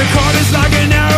The a card, it's like an arrow.